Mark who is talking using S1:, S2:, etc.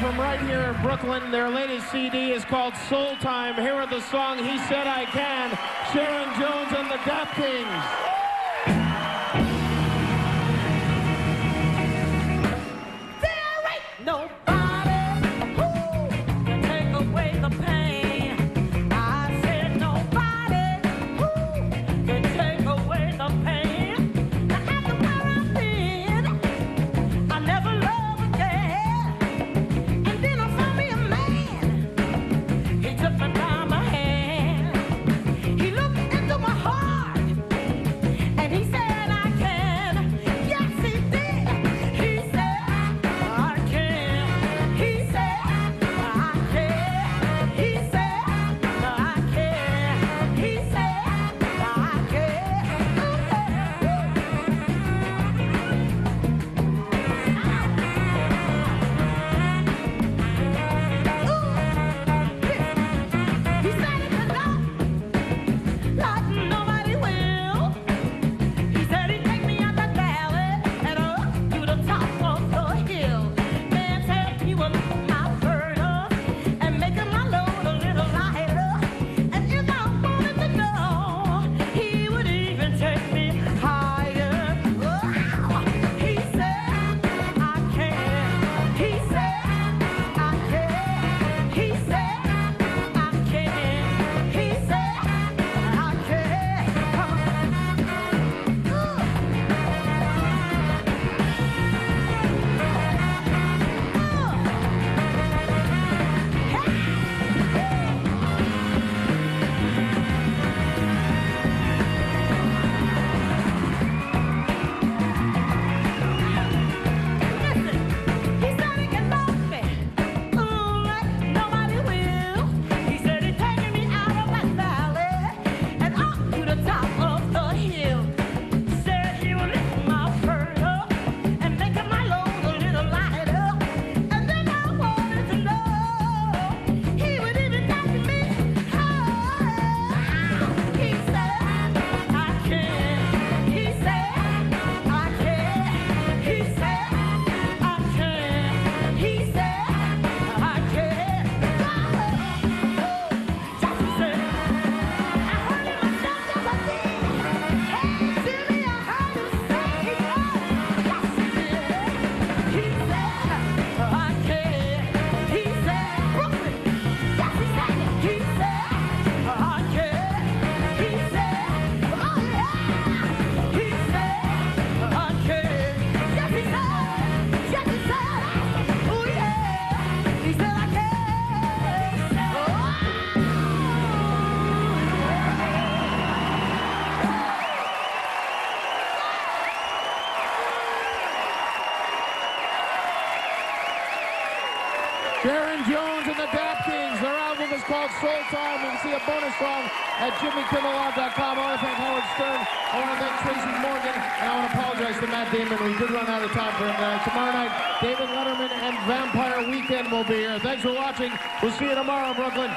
S1: from right here in Brooklyn. Their latest CD is called Soul Time. Here are the song He Said I Can, Sharon Jones and the Dap Kings. Sharon Jones and the Dap Kings. Their album is called Soul Time. You can see a bonus song at JimmyKimmelLive.com. I want to thank Howard Stern. I want to thank Tracy Morgan. And I want to apologize to Matt Damon. We did run out of time for him. Tomorrow night, David Letterman and Vampire Weekend will be here. Thanks for watching. We'll see you tomorrow, Brooklyn.